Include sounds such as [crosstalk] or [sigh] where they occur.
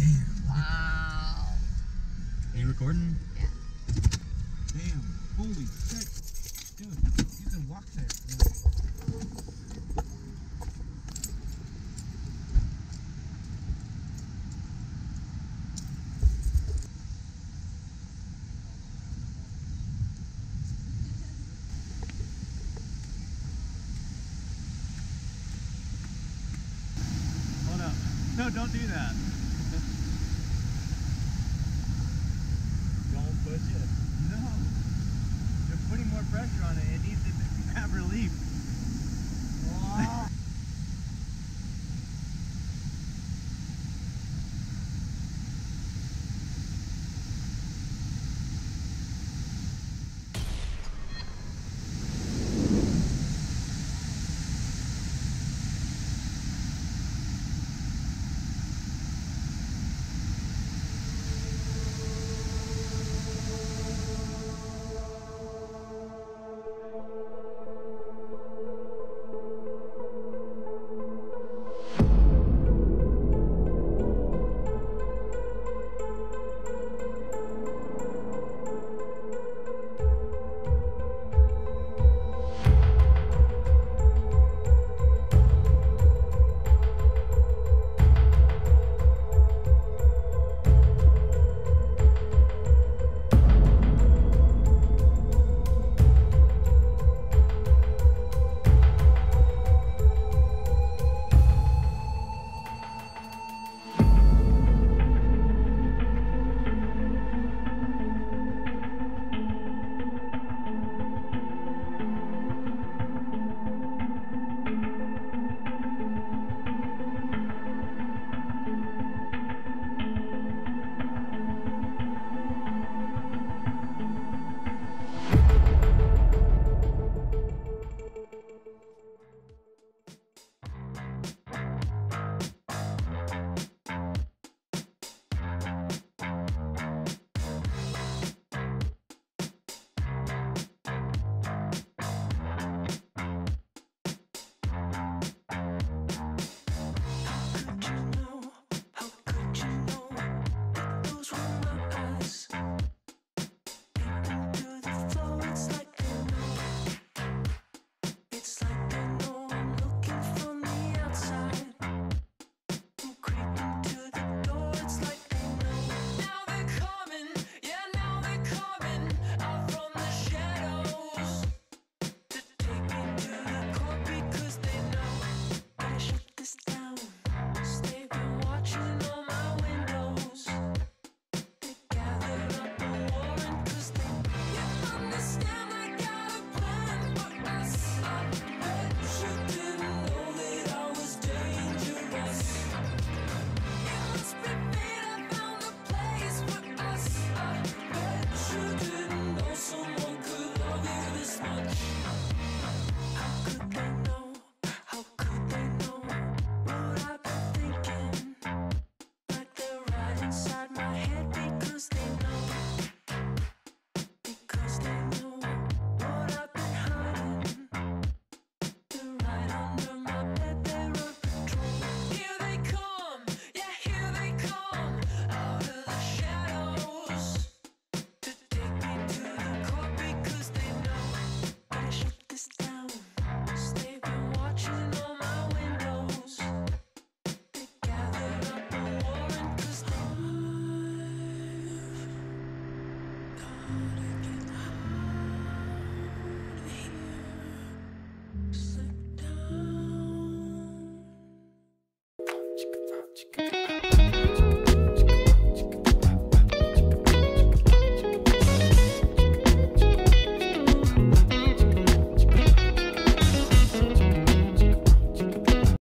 Damn. Wow. Are you recording? Yeah. Damn. Holy shit. Dude, you can walk there. Hold up. No, don't do that. don't push it. No. You're putting more pressure on it. It needs to [laughs] have relief.